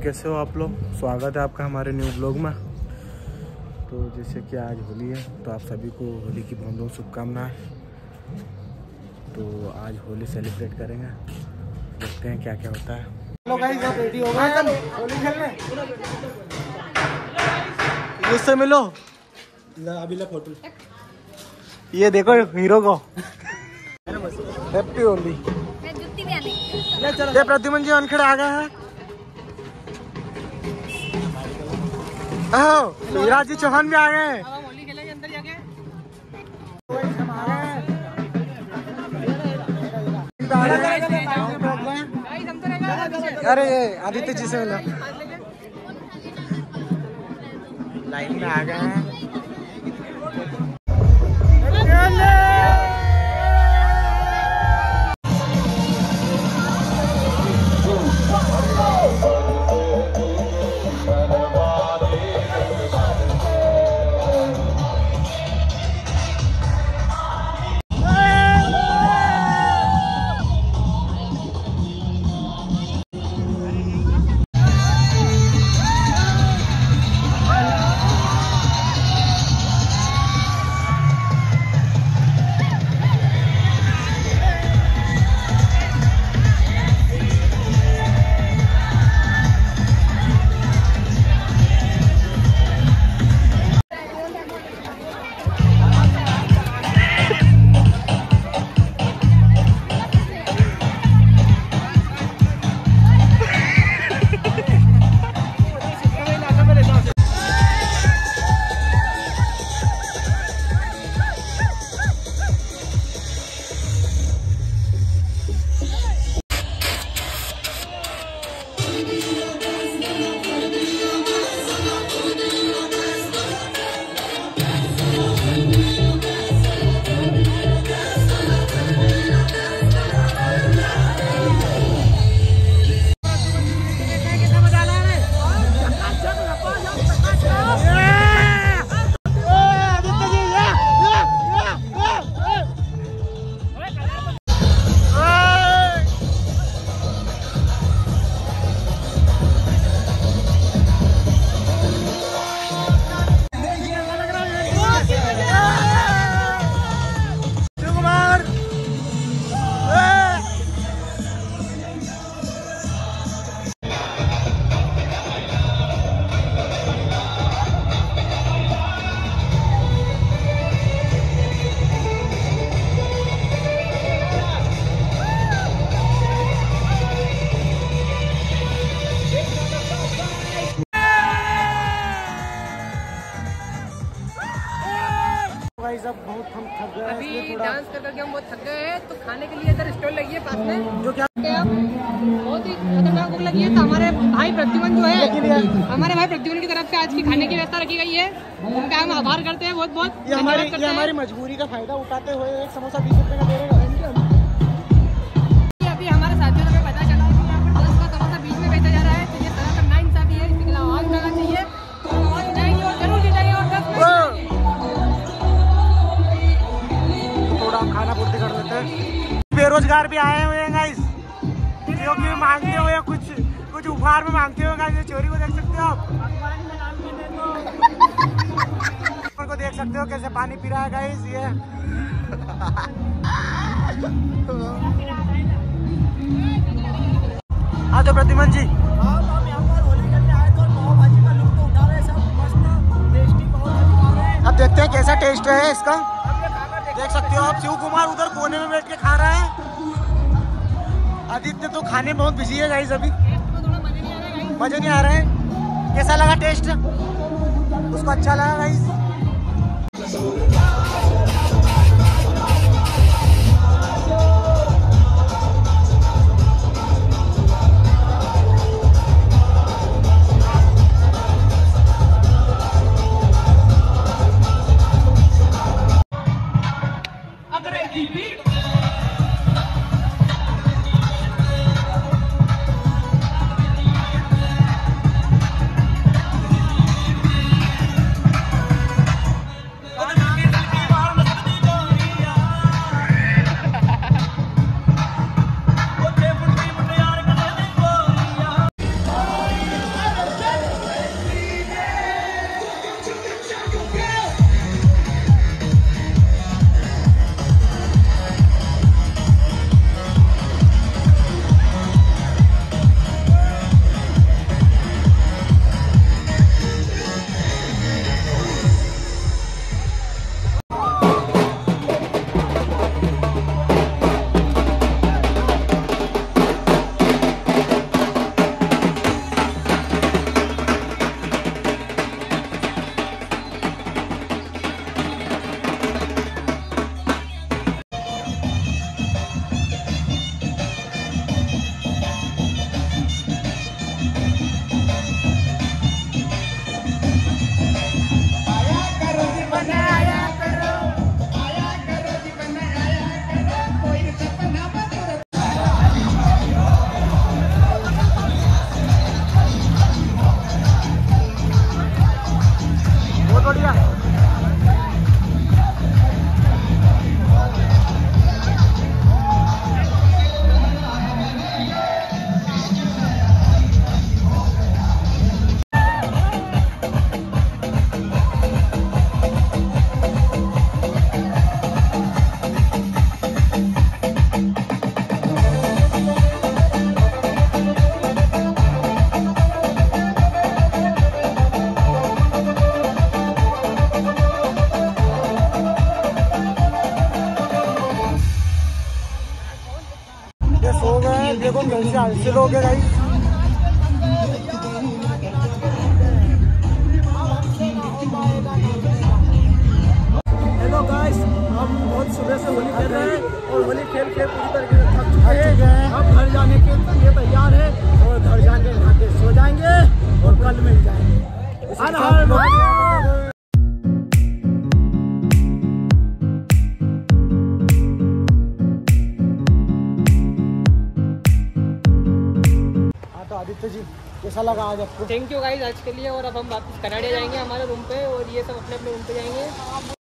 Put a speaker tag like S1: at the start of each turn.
S1: कैसे हो आप लोग? स्वागत है आपका हमारे न्यू ब्लॉग में। तो जैसे कि आज होली है तो आप सभी को होली की बहुत बहुत शुभकामनाएँ। तो आज होली सेलिब्रेट करेंगे। देखते हैं क्या क्या होता है।
S2: हेलो गाइस आप रेडी हो गए? हम होली खेलने
S1: मुझसे मिलो?
S2: अभी ले फ़ोटो
S1: ये देखो हीरो को। हैप्पी होली। ये प्रद्युमन जी अनखड़े आ गए हैं। युवराज जी चौहान भी आ गए। हैं अरे ये आदित्य जी से मिलो। लाइन में आ गए हैं।
S2: अभी डांस कर करके हम बहुत थक गए हैं तो खाने के लिए इधर स्टॉल लगी है पास में।
S1: जो क्या
S2: बहुत ही खतरनाक भूख लगी है तो हमारे भाई प्रतिमन जो है हमारे भाई प्रतिमन की तरफ़ से आज की खाने की व्यवस्था रखी गई है। उनका हम आभार करते हैं बहुत बहुत
S1: ये हमारी ये हमारी मजबूरी का फ़ायदा उठाते हुए एक समोसा बीस रुपए का दे रहे बेरोजगार भी आए हुए हैं जो कि मांगते हुए कुछ? कुछ उपहार में मांगते हुए गाइस ये चोरी को देख सकते हो आप? उनको देख सकते हो कैसे पानी पी रहा है गाइस ये। हाँ तो प्रतिमन जी। देखते हैं कैसा टेस्ट है इसका। देख सकते हो आप, शिव कुमार उधर कोने में बैठ के खा रहा है। आदित्य तो खाने में बहुत बिज़ी है गाइस अभी। मज़े नहीं आ रहे हैं। कैसा लगा टेस्ट उसको अच्छा लगा गाइस लोग हैं गाइस हेलो गाइस हम बहुत सुबह से होली खेल रहे हैं और होली खेल के पूरी तरीके से थक चुके हैं। अब घर जाने के लिए तैयार है और घर जाके नहा के सो जाएँगे और कल मिल जाएँगे। हर हर तो जी, कैसा लगा आज आपको?
S2: थैंक यू गाइज़ आज के लिए और अब हम वापस कनाडा जाएँगे हमारे रूम पे और ये सब अपने अपने रूम पे जाएँगे।